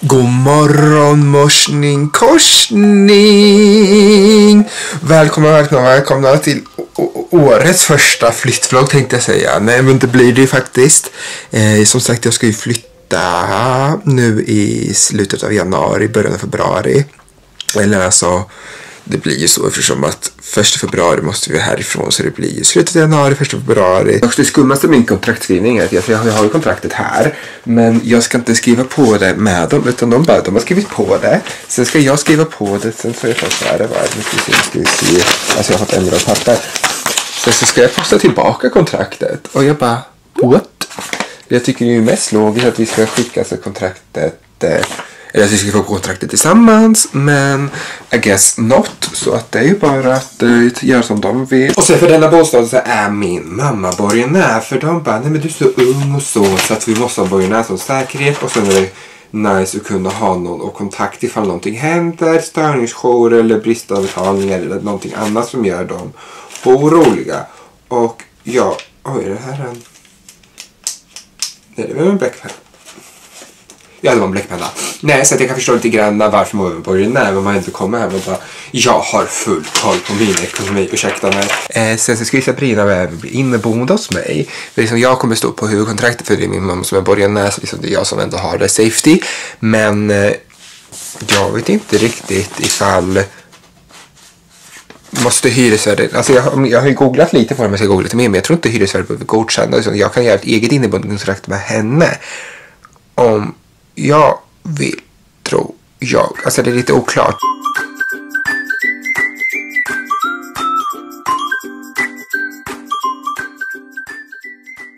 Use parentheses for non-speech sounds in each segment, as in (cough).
God morgon morsning korsning! Välkomna, välkomna, välkomna till årets första flyttvlogg tänkte jag säga. Nej men det blir det ju faktiskt. Eh, som sagt jag ska ju flytta nu i slutet av januari, början av februari. Eller alltså det blir ju så eftersom att första februari måste vi härifrån så det blir ju slutet av januari, första februari. Det skummaste med min kontraktskrivning är att jag, jag har ju kontraktet här men jag ska inte skriva på det med dem utan de bara, de har skrivit på det. Sen ska jag skriva på det, sen får jag fått så här, vad nu ska vi se, ska vi se. Alltså jag har fått en rad papper. Sen så ska jag posta tillbaka kontraktet och jag bara, what? Jag tycker det är mest logiskt att vi ska skicka så kontraktet eh, eller att vi ska få kontraktet tillsammans. Men I guess not. Så att det är ju bara att uh, göra som de vill. Och sen för denna bostad så är min mamma borgenär. För de bara, nej men du är så ung och så. Så att vi måste ha borgenär som säkerhet. Och sen är det nice att kunna ha någon och kontakt ifall någonting händer. Störningsjour eller bristande betalningar eller någonting annat som gör dem oroliga. Och ja, oj är det här en... Nej det var en backpack. Ja, det var en bläckpenna. Nej, så att jag kan förstå lite grann varför man borgenär, men man inte kommer hem och bara jag har full koll på min ekonomi, ursäkta mig. Eh, sen så ska ju Sabrina bli inneboende hos mig. För liksom jag kommer stå på huvudkontraktet för det är min mamma som är borgenär, så liksom det är jag som ändå har det safety. Men eh, jag vet inte riktigt ifall måste hyresvärden, alltså jag, jag har ju googlat lite på det, men jag ska googla lite mer, men jag tror inte hyresvärden behöver godkänna. Jag kan göra ett eget inneboende kontrakt med henne. Om jag vill, tror jag. Alltså det är lite oklart.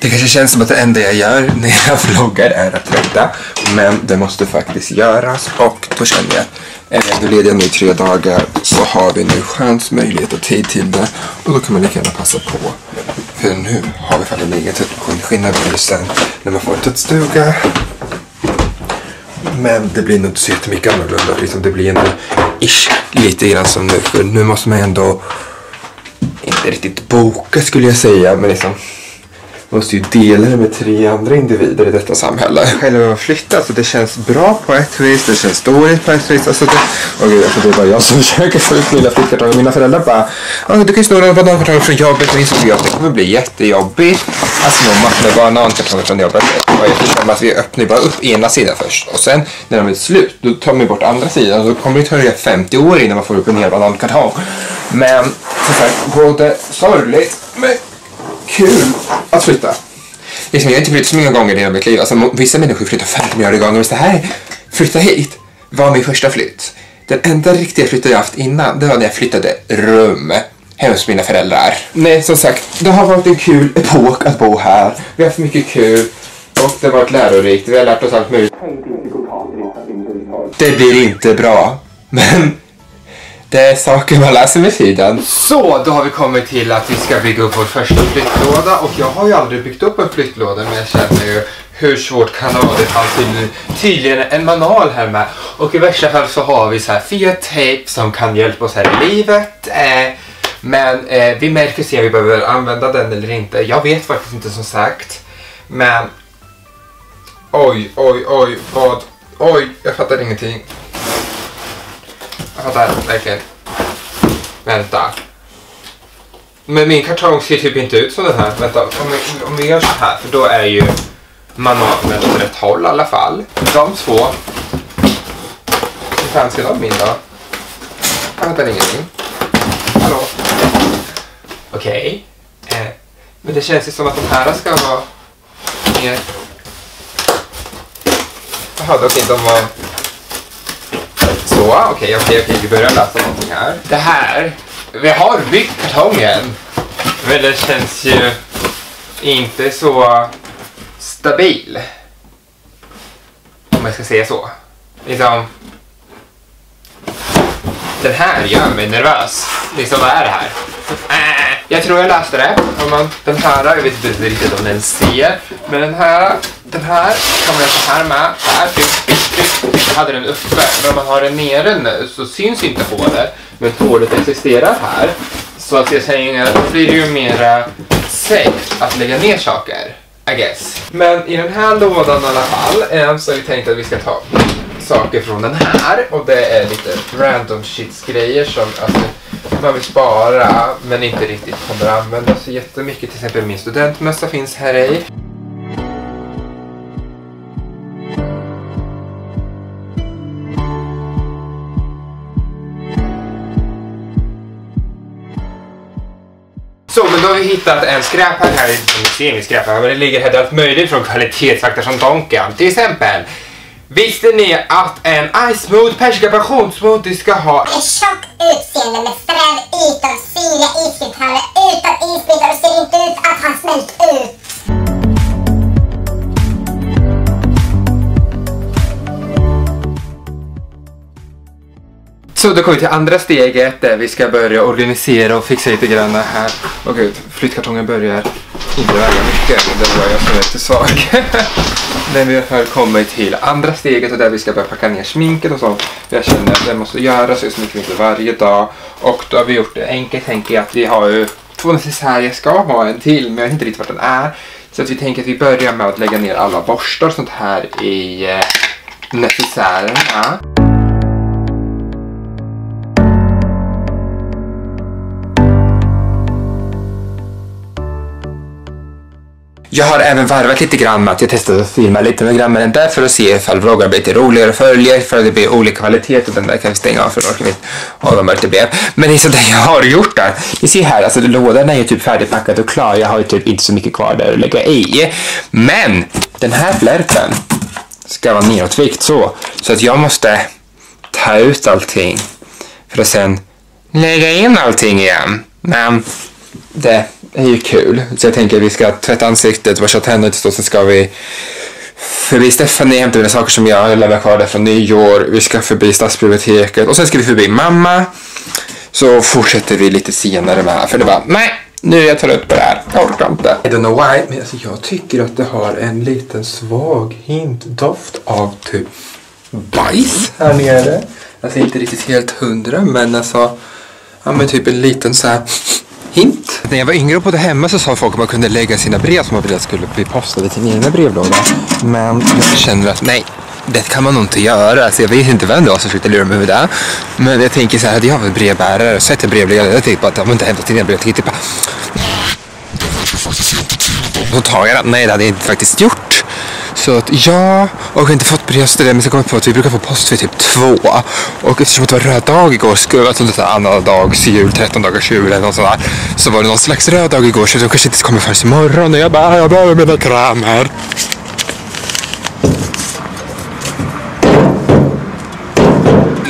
Det kanske känns som att det enda jag gör när jag (laughs) vloggar är att tvätta. Men det måste faktiskt göras och då känner jag att eh, är jag ledig lediga nu i tre dagar så har vi nu chans, möjlighet och tid till det. Och då kan man lika gärna passa på. För nu har vi fallet legat på en när man får en tvättstuga. Men det blir nog inte så jättemycket annorlunda. Liksom det blir ändå ish, lite grann som nu. För nu måste man ändå inte riktigt boka skulle jag säga. Men liksom måste ju dela det med tre andra individer i detta samhälle. Själva att flytta, alltså det känns bra på ett vis, det känns dåligt på ett vis. Alltså det, oh gud, alltså det är bara jag som (laughs) försöker få ut mina flyttkartonger. Mina föräldrar bara, oh, du kan ju sno några banankartonger från jobbet. Och insåg jag att det kommer bli jättejobbigt alltså, att mamma massor med banankartonger från jobbet. Och jag förstår att vi öppnar bara upp ena sidan först. Och sen när de är slut, då tar man bort andra sidan. Och då kommer det ta 50 år innan man får upp en hel banankartong. Men som sagt, både sorgligt men kul att flytta. Liksom, jag har inte flyttat så många gånger i hela mitt liv. Alltså, vissa människor flyttar 50 miljarder gånger. Men det här, flytta hit, var min första flytt. Den enda riktiga flytten jag haft innan, det var när jag flyttade rum hemma hos mina föräldrar. Nej, som sagt, det har varit en kul epok att bo här. Vi har haft mycket kul och det har varit lärorikt. Vi har lärt oss allt möjligt. Det blir inte bra, men det är saker man läser med tiden. Så, då har vi kommit till att vi ska bygga upp vår första flyttlåda. Och jag har ju aldrig byggt upp en flyttlåda, men jag känner ju hur svårt kan det vara? Det fanns tydligen, en manual här med. Och i värsta fall så har vi så här fyra tape som kan hjälpa oss här i livet. Eh, men eh, vi märker se om vi behöver använda den eller inte. Jag vet faktiskt inte som sagt. Men oj, oj, oj, vad? Oj, jag fattar ingenting. Vänta, verkligen. Vänta. Men min kartong ser typ inte ut som den här. Vänta, om vi, om vi gör så här, för då är ju manualen åt rätt håll i alla fall. De två. Hur fan ska de in då? Jag fattar ingenting. Hallå? Okej. Okay. Eh, men det känns ju som att de här ska vara mer... Jaha, okej, okay, de var så, okej, okej, okej, vi börjar läsa någonting här. Det här, vi har byggt kartongen. Men den känns ju inte så stabil. Om jag ska säga så. Liksom, den här gör mig nervös. Liksom, vad är det här? Äh, jag tror jag läste det. Om man, den här, jag vet inte riktigt om den ser. Men den här, den här kan man göra så här med. Här, tryck, tryck, Jag hade den uppe. Men om man har den nere nu så syns inte hålet. Men hålet existerar här. Så att jag säger att då blir det ju mera safe att lägga ner saker. I guess. Men i den här lådan i alla fall ehm, så har vi tänkt att vi ska ta saker från den här och det är lite random shits grejer som alltså, man vill spara men inte riktigt kommer att använda så jättemycket. Till exempel min studentmössa finns här i. hittat en skräphög här. Ni ser skräphög, men det ligger här allt möjligt från kvalitetsfaktor som Donken. Till exempel, visste ni att en Ice Smooth persika passionsmoothie ska ha ett tjockt utseende med sträv yta och syrliga iskristaller utan isbitar och ser inte ut att ha smält ut. Så då kommer vi till andra steget där vi ska börja organisera och fixa lite grann här. Åh gud, flyttkartongen börjar inte väga mycket, det var jag som är lite svag. (laughs) Men vi har kommit till andra steget och där vi ska börja packa ner sminket och sånt. Jag känner att det måste göras, jag sminkar inte varje dag. Och då har vi gjort det enkelt, tänker jag att vi har ju två necessärer, jag ska ha en till, men jag vet inte riktigt vart den är. Så att vi tänker att vi börjar med att lägga ner alla borstar och sånt här i eh, necessärerna. Jag har även varvat lite grann med att jag testade att filma lite med grannen den där för att se ifall vloggar blir lite roligare att följa, för att det blir olika kvalitet och den där kan vi stänga av för orkar vi inte ha vad mörkt det blev. Men det är sådär jag har gjort där. Ni ser här, alltså lådan är ju typ färdigpackad och klar. Jag har ju typ inte så mycket kvar där att lägga i. Men den här flärpen ska vara nedåtvikt så. Så att jag måste ta ut allting för att sen lägga in allting igen. Men det är ju kul. Så jag tänker att vi ska tvätta ansiktet, borsta tänderna och sen ska vi förbi Stephanie, hämta mina saker som jag lämnar kvar där från nyår. Vi ska förbi stadsbiblioteket och sen ska vi förbi mamma. Så fortsätter vi lite senare med här för det var nej, nu är jag trött på det här. Jag orkar inte. I don't know why, men alltså jag tycker att det har en liten svag hint doft av typ bajs här nere. Alltså inte riktigt helt hundra men alltså ja men typ en liten så här hint. När jag var yngre och bodde hemma så sa folk att man kunde lägga sina brev som man ville skulle bli postade till min egna brevlåda. Men jag känner att nej, det kan man nog inte göra. Alltså jag vet inte vem det var som försökte lura mig med det. Men jag tänker så här, hade jag varit brevbärare och sett en brevlåda, jag tänkte bara att de inte hämtat mina brev. Jag tänkte bara... Då tar jag den. Nej, det hade jag inte faktiskt gjort. Så att ja, och har inte fått brev till det, men så kom jag på att vi brukar få post vid typ två. Och eftersom det var röd dag igår, skulle, alltså det andra dags jul, 13 dagars jul eller något sånt där, så var det någon slags röd dag igår så de kanske inte kommer förrän imorgon. Och jag bara, jag behöver mina krämer.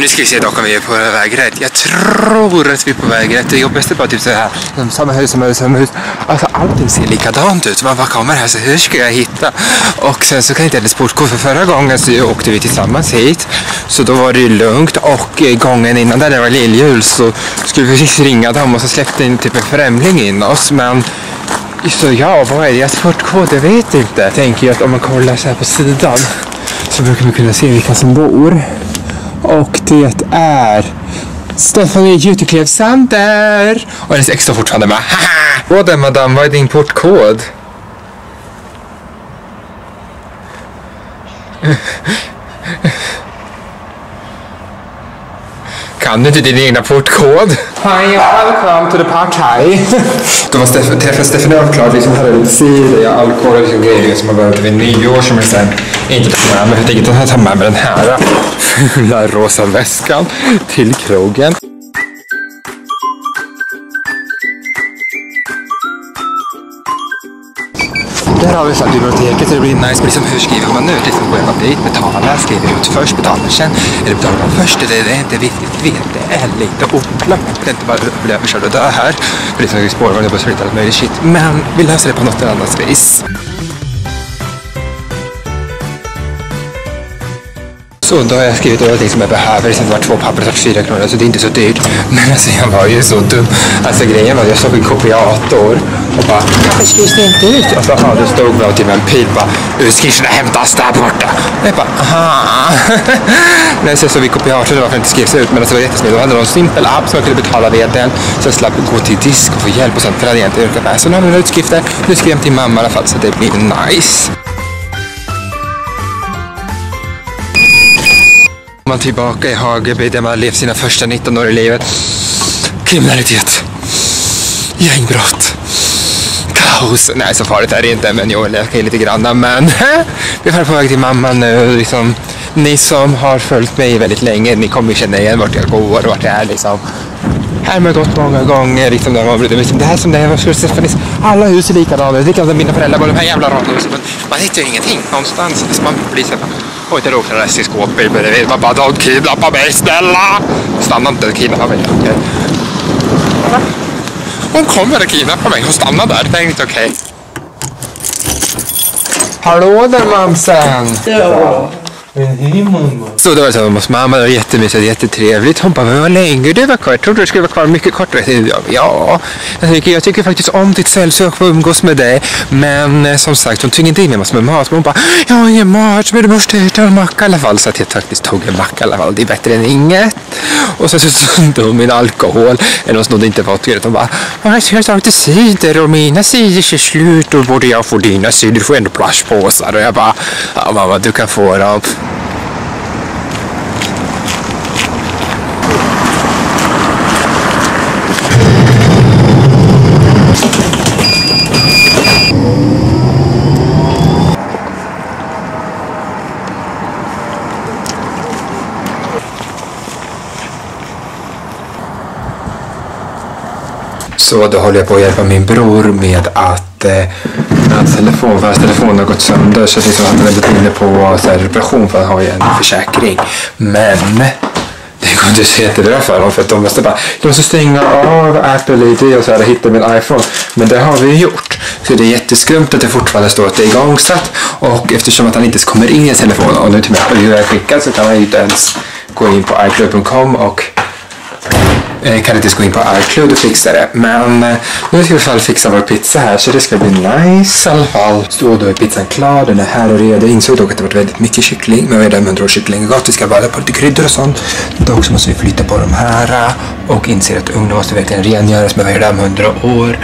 Nu ska vi se dock om vi är på väg rätt. Jag tror att vi är på väg rätt. Det jobbigaste är bara typ så här. Mm, samma hus, samma hus, samma hus. Alltså allting ser likadant ut. Man bara kommer här så hur ska jag hitta? Och sen så kan jag inte ens portkod. för förra gången så åkte vi tillsammans hit. Så då var det ju lugnt och eh, gången innan där det var lilljul så skulle vi (laughs) ringa dem och så släppte in typ en främling in oss. Men så ja, vad är deras portkod? Jag vet inte. Jag tänker ju att om man kollar så här på sidan så brukar man kunna se vilka som bor. Och det är Stephanie Juteklev Sander. Och hennes ex står fortfarande med. Haha! Råden madame, vad är din portkod? (laughs) Kan du inte din egna portkod? Hi, welcome to the party. (laughs) Då var Steff- träffen Stephanie avklarad. Vi som hade lite cider, alkohol och liksom grejer som har börjat vid nyår som jag sen inte tog med mig. Jag tänkte att jag tar med mig den här fula rosa väskan till krogen. Där har vi så här biblioteket så det blir nice. Men liksom, hur skriver man nu? Liksom, går jag dit, betalar, skriver ut först, betalar sen. Eller betalar man först? Det, det är inte riktigt vet. Det är lite upplagt. Det är inte bara att bli överkörd och dö här. För det är som spårvagn och bussar och allt möjligt shit. Men vi löser det på något annat vis. Så då har jag skrivit allting som jag behöver. Det var två papper, det tar fyra kronor, så det är inte så dyrt. (laughs) Men alltså jag var ju så dum. Alltså grejen var att jag såg en kopiator och bara, varför skrivs det inte ut? Alltså, och så, aha, det stod det typ en pil bara, utskrifterna hämtas där borta. Och jag bara, aha. (laughs) Men så såg vi kopiatorn varför det inte skrivs ut, men alltså, det var jättesmidigt. Då hade de en simpel app som jag kunde betala via den. Så jag slapp gå till disk och få hjälp och sånt, för det hade jag inte orkat med. Så nu har jag mina utskrifter. Nu skriver jag till mamma i alla fall, så det blir nice. Man tillbaka i Hageby där man levt sina första 19 år i livet. Kriminalitet. Gängbrott. Kaos. Nej, så farligt är det inte, men jag leker lite grann. Men (laughs) eh, vi är på väg till mamma nu. Liksom, ni som har följt mig väldigt länge, ni kommer känna igen vart jag går och vart jag är. Liksom. Här har jag gått många gånger. Liksom, där man, liksom, det här som det är, Stefanis, alla hus är likadana. Likadant som mina föräldrar bor i de här jävla radhusen. Men man hittar ju ingenting någonstans. Så man blir så här, oj det råkar en i skåpet bredvid. Man bara, de kidnappar mig, snälla! Stanna inte, kidnappa mig. Okay. Hon kommer att kidnappa mig. Hon stannar där. Det är inte okej. Okay. Hallå där mamsen! Ja. Men hej mamma. Så det var så hos mamma, det var jättemysigt, jättetrevligt. Hon bara, men vad länge du var kvar. Jag trodde du skulle vara kvar mycket kortare. Jag, Ja, jag tycker, jag tycker faktiskt om ditt sällskap och umgås med dig. Men eh, som sagt, hon tvingade inte in mig massor med mat. Men hon bara, jag har ingen mat, men du måste äta en macka i alla fall. Så att jag faktiskt tog en macka i alla fall. Det är bättre än inget. Och så snodde hon min alkohol. Eller hon snodde inte vodka. Hon bara, jag har tagit cider och mina cider är slut och borde jag få dina cider. Du får ändå plastpåsar. Och jag bara, ja mamma du kan få dem. Så då håller jag på att hjälpa min bror med att eh, hans telefon, för hans telefon har gått sönder så liksom han har gått inne på så här, reparation för han har ju en försäkring. Men det går inte så jättebra för honom för att de måste bara de måste stänga av Apple ID och så här och hitta min iPhone. Men det har vi ju gjort. Så det är jätteskumt att det fortfarande står att det är igångsatt och eftersom att han inte ens kommer in i telefonen och nu till och med är skickad så kan han ju inte ens gå in på iCloud.com och kan inte gå in på iCloud och fixa det. Men eh, nu ska vi i alla fall fixa vår pizza här så det ska bli nice i alla fall. Så då är pizzan klar, den är här och redo. Jag insåg dock att det var väldigt mycket kyckling. Men vi har redan 100 år kyckling gott. Vi ska bara på lite kryddor och sånt. Dock så måste vi flytta på de här eh, och inser att ugnen måste verkligen rengöras med redan 100 år.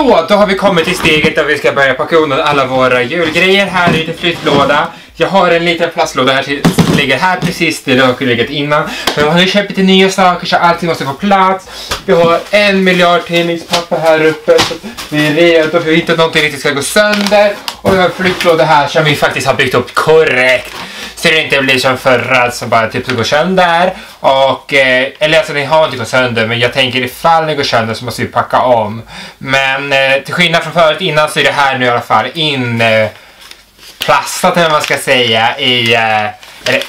Så, då har vi kommit till steget där vi ska börja packa undan alla våra julgrejer. Här är lite flyttlåda. Jag har en liten plastlåda här till, som ligger här precis där det har legat innan. Men jag har ju köpt lite nya saker så allting måste få plats. Vi har en miljard tidningspapper här uppe så vi är redo för att inte någonting riktigt ska gå sönder. Och vi har en flyttlåda här som vi faktiskt har byggt upp korrekt. Så det inte blir som förra som bara typ går sönder. Och, eh, eller alltså den har inte gått sönder men jag tänker ifall den går sönder så måste vi packa om. Men eh, till skillnad från förut innan så är det här nu i alla fall inplastat eh, eller vad man ska säga i eh, eller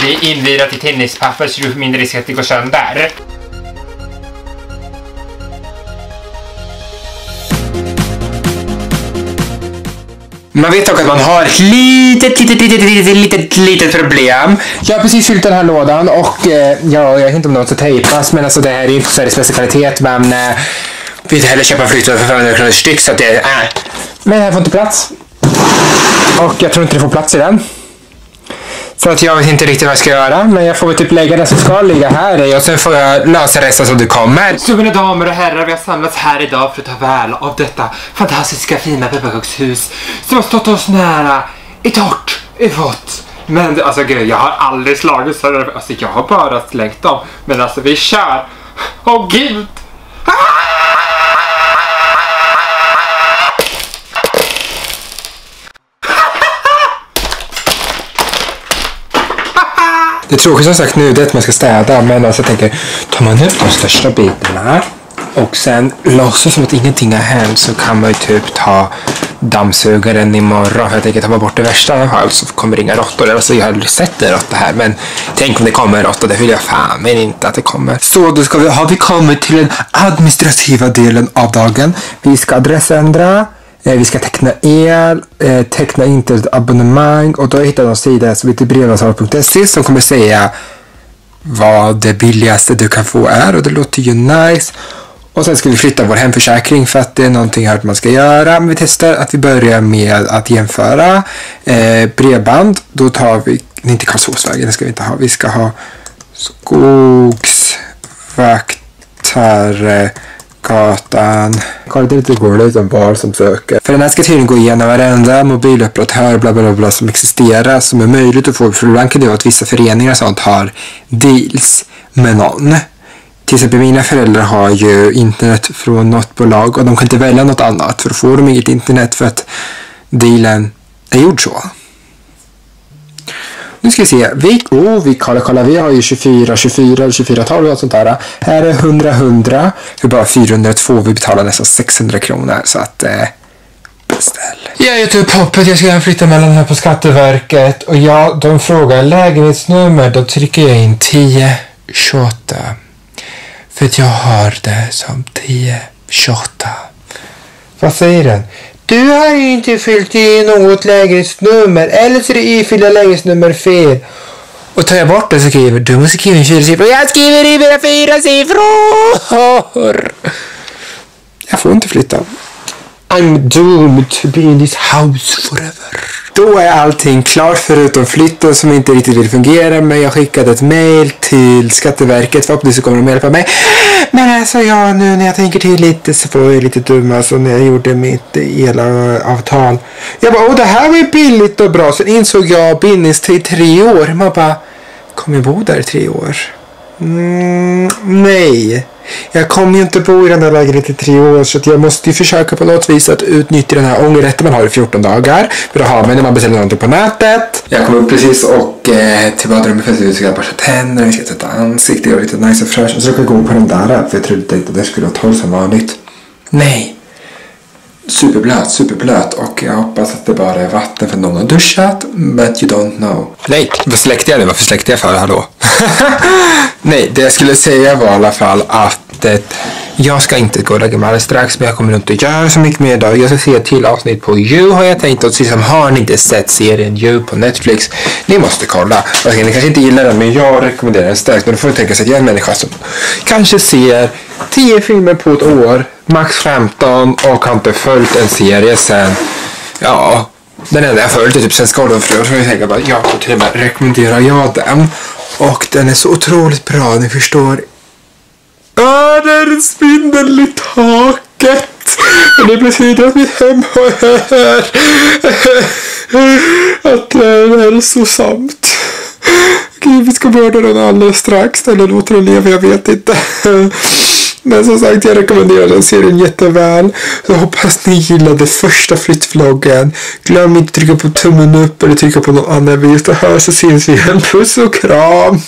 det är invirat i tennispapper, så det är mindre risk att det går sönder. Man vet dock att man har ett litet, litet, litet, litet, litet, litet problem. Jag har precis fyllt den här lådan och eh, ja, jag vet inte om de ska tejpas men alltså det här är inte Sveriges bästa kvalitet, men eh, vill inte heller köpa flytväst för 500 kronor styck så att det, är... äh. Men den här får inte plats. Och jag tror inte det får plats i den. Så att jag vet inte riktigt vad jag ska göra. Men jag får väl typ lägga det som ska ligga här i och sen får jag lösa resten som det kommer. Så mina damer och herrar, vi har samlats här idag för att ta väl av detta fantastiska fina pepparkakshus som har stått oss nära i torrt, i vått. Men alltså gud, jag har aldrig slagit sönder Alltså jag har bara slängt dem. Men alltså vi kör. Åh gud! Det tråkiga som sagt nu det är att man ska städa men alltså jag tänker tar man upp de största bitarna och sen låtsas som att ingenting har hänt så kan man ju typ ta dammsugaren imorgon för jag tänker ta bort det värsta i alla fall så kommer det inga råttor. Alltså jag har aldrig sett en råtta här men tänk om det kommer en råtta, det vill jag fan men inte att det kommer. Så då ska vi, har vi kommit till den administrativa delen av dagen. Vi ska adressändra Eh, vi ska teckna el, eh, teckna abonnemang och då hittar jag en sida som heter brevavtal.se som kommer säga vad det billigaste du kan få är och det låter ju nice. Och sen ska vi flytta vår hemförsäkring för att det är någonting här man ska göra. Men vi testar att vi börjar med att jämföra eh, bredband. Då tar vi, nej, inte Karlsåsvägen, det ska vi inte ha. Vi ska ha skogsvaktare. Gatan, Kolla, det är lite roligt om barn som söker. För den här ska tydligen gå igenom varenda mobiloperatör bla bla bla som existerar som är möjligt att få. För ibland kan det vara att vissa föreningar och sånt har deals med någon. Till exempel mina föräldrar har ju internet från något bolag och de kan inte välja något annat för då får de inget internet för att dealen är gjord så. Nu ska vi se. Vi, oh, vi, kolla, kolla, vi har ju 24, 24, 24 12 och sånt där. Här är 100, 100. Vi bara 402. Vi betalar nästan 600 kronor. Så att eh, beställ. Jag är upp hoppet. Jag ska flytta mellan här på Skatteverket. Och ja, de frågar lägenhetsnummer. Då trycker jag in 10, 28. För att jag har det som 10, 28. Vad säger den? Du har inte fyllt i något lägenhetsnummer eller så är det ifyllda lägenhetsnummer fel. Och tar jag bort det så skriver du måste skriva in fyra siffror. Jag skriver i mina fyra siffror. Jag får inte flytta. I'm doomed to be in this house forever. Då är allting klart förutom flytten som inte riktigt vill fungera. Men jag skickade ett mail till Skatteverket. Förhoppningsvis kommer de hjälpa mig. Men alltså jag nu när jag tänker till lite så får jag lite dum alltså när jag gjorde mitt elavtal. Jag bara, åh det här var ju billigt och bra. Sen insåg jag bindningstid tre år. Man bara, kommer jag bo där i tre år? Mm, nej. Jag kommer ju inte bo i den här lägenheten i tre år så jag måste ju försöka på något vis att utnyttja den här ångerrätten man har i 14 dagar. För det har man när man beställer någonting på nätet. Jag kom upp precis och eh, till badrummet för att vi ska borsta tänderna, vi ska tvätta ansiktet, göra lite nice och fräscht. Och så ska jag gå på den där för jag trodde inte att det skulle vara torr som vanligt. Nej. Superblöt, superblöt och jag hoppas att det bara är vatten för någon har duschat. But you don't know. Nej, vad släckte jag det? Varför släckte jag för? Hallå? (laughs) Nej, det jag skulle säga var i alla fall att eh, jag ska inte gå och lägga mig alldeles strax, men jag kommer inte göra så mycket mer idag. Jag ska se ett till avsnitt på You har jag tänkt. Och som har ni inte sett serien You på Netflix, ni måste kolla. Okay, ni kanske inte gillar den, men jag rekommenderar den starkt. Men då får ni tänka sig att jag är en människa som kanske ser 10 filmer på ett år, max 15 och har inte följt en serie sen, ja, den enda jag följt är typ sen Skådefröer. Så jag tänker bara, ja, då till och med rekommenderar jag den. Och den är så otroligt bra, ni förstår. Ah, det är en spindel i taket. Och det betyder att mitt hem är här. Att det är så sant. Okej, vi ska mörda den alldeles strax. Eller låta den leva, jag vet inte. Men som sagt, jag rekommenderar den serien jätteväl. Så hoppas ni gillade första flyttvloggen. Glöm inte att trycka på tummen upp eller trycka på någon annan video. Så hörs och syns vi igen. Puss och kram!